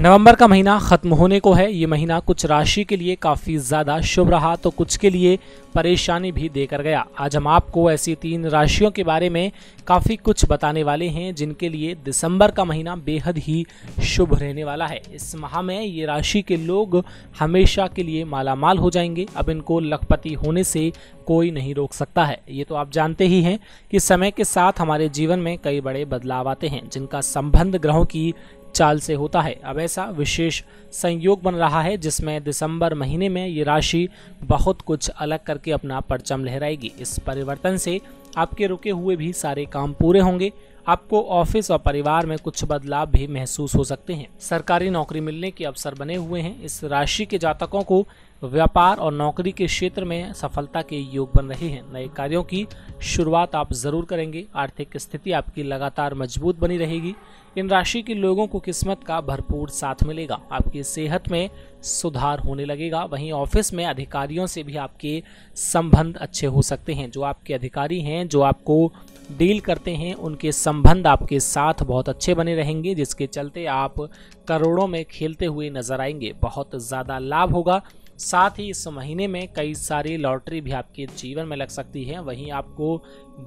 नवंबर का महीना खत्म होने को है। ये महीना कुछ राशि के लिए काफ़ी ज़्यादा शुभ रहा तो कुछ के लिए परेशानी भी देकर गया। आज हम आपको ऐसी तीन राशियों के बारे में काफ़ी कुछ बताने वाले हैं, जिनके लिए दिसंबर का महीना बेहद ही शुभ रहने वाला है। इस माह में ये राशि के लोग हमेशा के लिए मालामाल हो जाएँगे। अब इनको लखपति होने से कोई नहीं रोक सकता है। ये तो आप जानते ही हैं कि समय के साथ हमारे जीवन में कई बड़े बदलाव आते हैं, जिनका संबंध ग्रहों की चाल से होता है। अब ऐसा विशेष संयोग बन रहा है, जिसमें दिसंबर महीने में ये राशि बहुत कुछ अलग करके अपना परचम लहराएगी। इस परिवर्तन से आपके रुके हुए भी सारे काम पूरे होंगे। आपको ऑफ़िस और परिवार में कुछ बदलाव भी महसूस हो सकते हैं। सरकारी नौकरी मिलने के अवसर बने हुए हैं। इस राशि के जातकों को व्यापार और नौकरी के क्षेत्र में सफलता के योग बन रहे हैं। नए कार्यों की शुरुआत आप ज़रूर करेंगे। आर्थिक स्थिति आपकी लगातार मज़बूत बनी रहेगी। इन राशि के लोगों को किस्मत का भरपूर साथ मिलेगा। आपकी सेहत में सुधार होने लगेगा। वहीं ऑफ़िस में अधिकारियों से भी आपके संबंध अच्छे हो सकते हैं। जो आपके अधिकारी हैं जो आपको डील करते हैं, उनके संबंध आपके साथ बहुत अच्छे बने रहेंगे, जिसके चलते आप करोड़ों में खेलते हुए नज़र आएँगे। बहुत ज़्यादा लाभ होगा। साथ ही इस महीने में कई सारी लॉटरी भी आपके जीवन में लग सकती है। वहीं आपको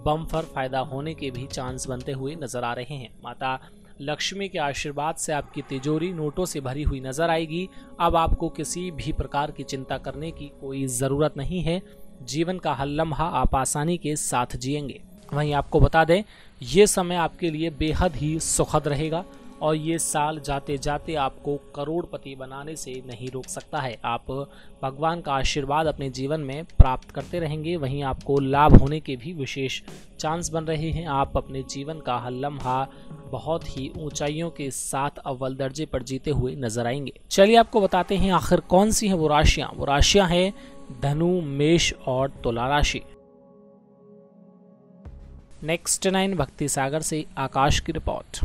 बम्फर फ़ायदा होने के भी चांस बनते हुए नज़र आ रहे हैं। माता लक्ष्मी के आशीर्वाद से आपकी तिजोरी नोटों से भरी हुई नज़र आएगी। अब आपको किसी भी प्रकार की चिंता करने की कोई ज़रूरत नहीं है। जीवन का हल लम्हा आप आसानी के साथ जिएँगे। वहीं आपको बता दें, ये समय आपके लिए बेहद ही सुखद रहेगा और ये साल जाते जाते आपको करोड़पति बनाने से नहीं रोक सकता है। आप भगवान का आशीर्वाद अपने जीवन में प्राप्त करते रहेंगे। वहीं आपको लाभ होने के भी विशेष चांस बन रहे हैं। आप अपने जीवन का हर लम्हा बहुत ही ऊंचाइयों के साथ अव्वल दर्जे पर जीते हुए नज़र आएँगे। चलिए आपको बताते हैं आखिर कौन सी है वो राशियाँ। वो राशियाँ हैं धनु मेष और तुला राशि नेक्स्ट नाइन भक्ति सागर से आकाश की रिपोर्ट